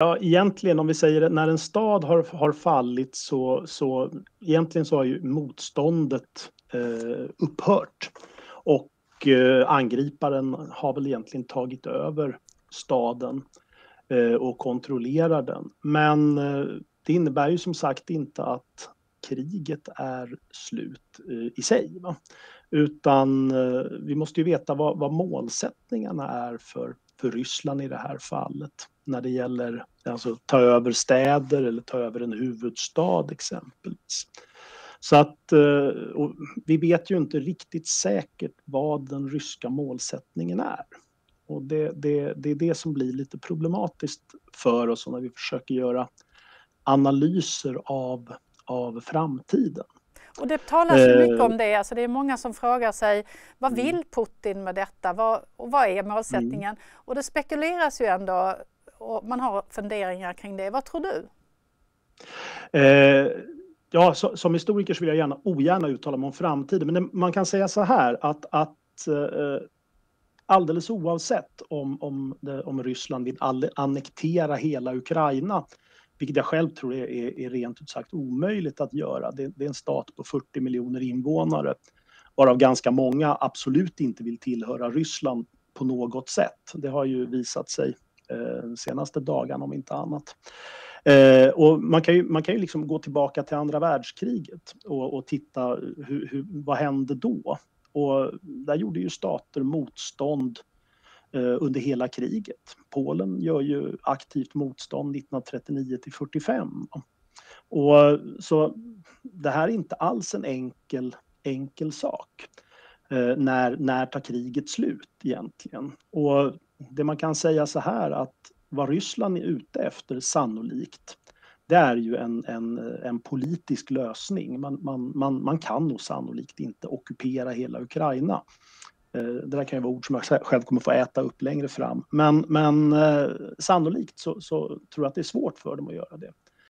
Ja, egentligen om vi säger när en stad har, har fallit så, så egentligen så har ju motståndet eh, upphört. Och eh, angriparen har väl egentligen tagit över staden eh, och kontrollerar den. Men eh, det innebär ju som sagt inte att kriget är slut eh, i sig. Va? Utan eh, vi måste ju veta vad, vad målsättningarna är för, för Ryssland i det här fallet när det gäller alltså ta över städer eller ta över en huvudstad exempelvis. Så att eh, vi vet ju inte riktigt säkert vad den ryska målsättningen är. Och det, det, det är det som blir lite problematiskt för oss när vi försöker göra analyser av, av framtiden. Och det talas ju mycket om eh. det, alltså det är många som frågar sig vad mm. vill Putin med detta vad, och vad är målsättningen? Mm. Och det spekuleras ju ändå och man har funderingar kring det. Vad tror du? Eh, ja, så, som historiker så vill jag gärna, ogärna uttala mig om framtiden, men det, man kan säga så här att, att eh, alldeles oavsett om, om, om Ryssland vill annektera hela Ukraina, vilket jag själv tror är, är, är rent ut sagt omöjligt att göra. Det, det, är en stat på 40 miljoner invånare, varav ganska många absolut inte vill tillhöra Ryssland på något sätt. Det har ju visat sig eh, senaste dagarna om inte annat. Eh, och man kan ju, man kan ju liksom gå tillbaka till andra världskriget och, och titta hur, hur, vad hände då? Och där gjorde ju stater motstånd eh, Eh, under hela kriget. Polen gör ju aktivt motstånd 1939 till 45. Och så det här är inte alls en enkel, enkel sak. Eh, när, när tar kriget slut egentligen? Och det man kan säga så här att vad Ryssland är ute efter sannolikt det är ju en, en, en politisk lösning. Man, man, man, man kan nog sannolikt inte ockupera hela Ukraina. Eh, det där kan ju vara ord som jag själv kommer få äta upp längre fram. Men, men eh, sannolikt så, så, tror jag att det är svårt för dem att göra det.